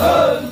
Huh.